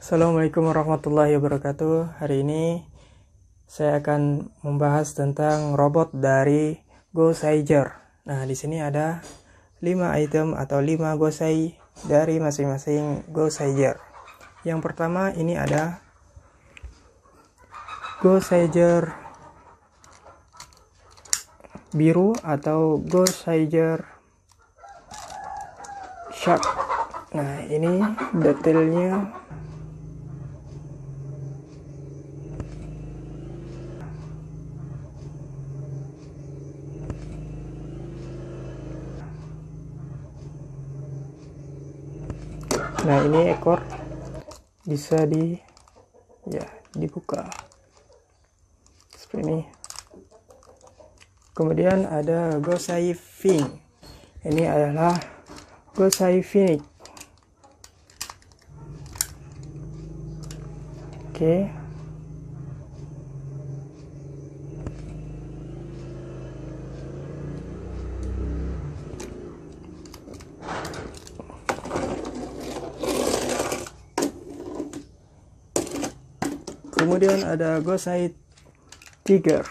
Assalamualaikum warahmatullahi wabarakatuh. Hari ini saya akan membahas tentang robot dari Gosaiger. Nah, di sini ada 5 item atau 5 Gosai dari masing-masing Gosaiger. Yang pertama ini ada Gosaiger biru atau Gosaiger Shark. Nah, ini detailnya nah ini ekor bisa di ya dibuka. Seperti ini. Kemudian ada gosai fin ini adalah gosai fin oke kemudian ada Gosai Tiger.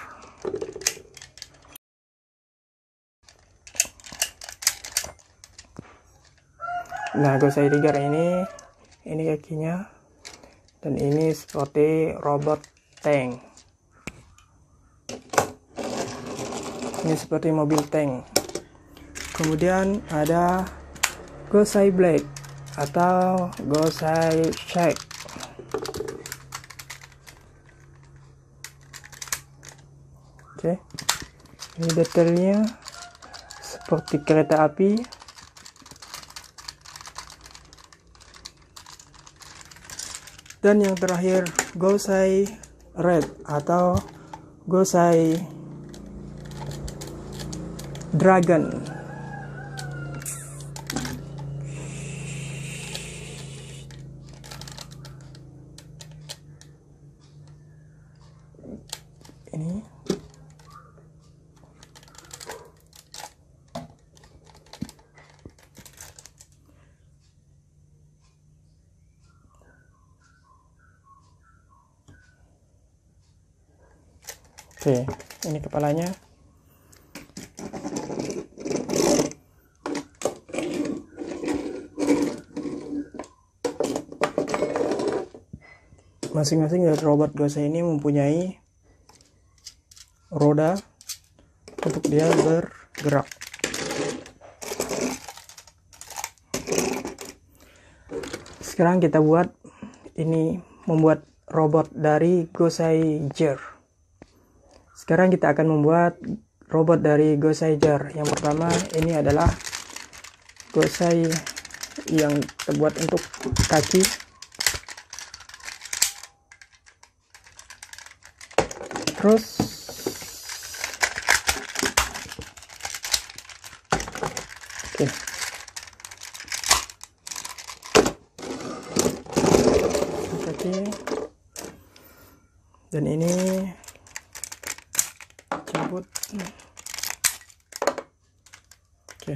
Nah Gosai Tiger ini ini kakinya dan ini seperti robot tank. Ini seperti mobil tank. Kemudian ada Gosai Blade atau Gosai Shake Oke. Ini detailnya seperti kereta api. Dan yang terakhir Gosai Red atau Gosai Dragon. Ini Oke, ini kepalanya. Masing-masing dari robot Gosei ini mempunyai roda untuk dia bergerak. Sekarang kita buat ini membuat robot dari Gosei Ger. Sekarang kita akan membuat robot dari Gosaiger. Yang pertama ini adalah Gosai yang terbuat untuk kaki. Terus Oke. Kaki. Dan ini cabut oke.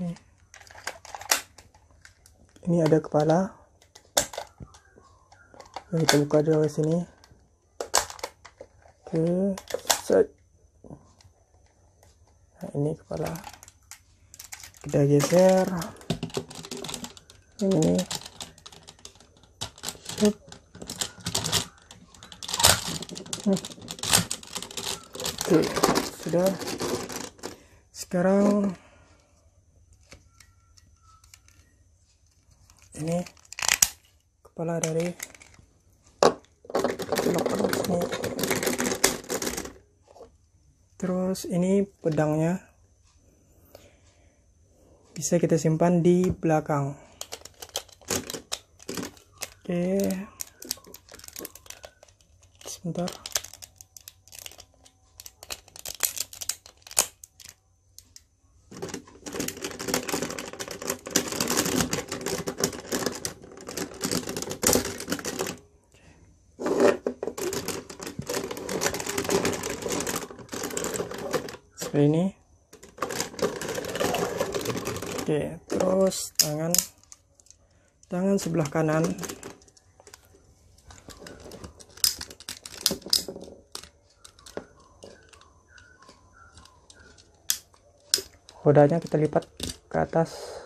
Ini. ini ada kepala. Oke, kita buka dulu sini. Oke set. Nah ini kepala. Kita geser. Ini. Set. Hmm. Oke, sudah. Sekarang ini kepala dari ini. Terus ini pedangnya bisa kita simpan di belakang. Oke. Sebentar. Seperti ini. Oke terus tangan. Tangan sebelah kanan. Rodanya kita lipat ke atas.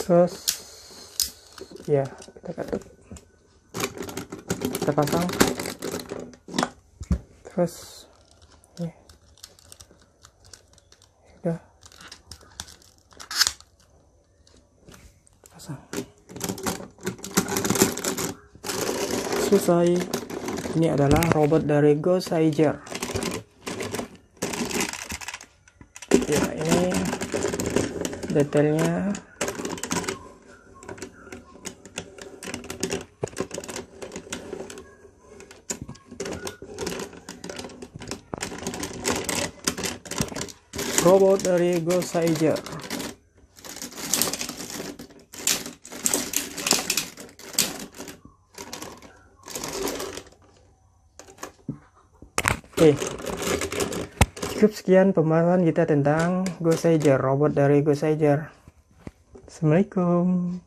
Terus ya kita ketuk kita pasang. Terus selesai ini adalah robot dari Go Saiger ya ini detailnya. Robot dari Go Oke, cukup sekian pembahasan kita tentang Go Sager, robot dari Go Sager. Assalamualaikum.